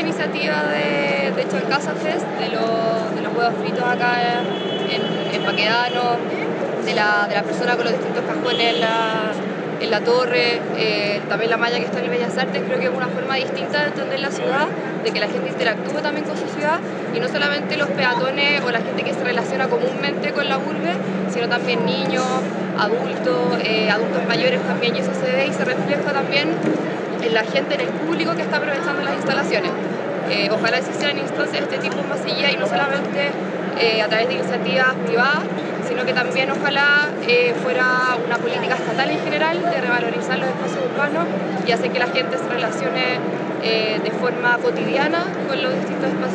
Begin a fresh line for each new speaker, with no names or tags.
iniciativa de, de Casa Fest, de, los, huevos fritos acá en, Paquedano, de la, la persona con los distintos cajones en la, la torre, eh, también la malla que está en el Bellas Artes, creo que es una forma distinta de entender la ciudad, de que la gente interactúe también con su ciudad y no solamente los peatones o la gente que se relaciona comúnmente con la urbe, sino también niños, adultos, eh, adultos mayores también, y eso se ve y se refleja también en la gente, en el público que está aprovechando las instalaciones. Eh, ojalá existieran instancias de este tipo más allá y no solamente a través de iniciativas privadas, sino que también ojalá eh, fuera una política estatal en general de revalorizar los espacios urbanos y hacer que la gente se relacione eh, de forma cotidiana con los distintos espacios.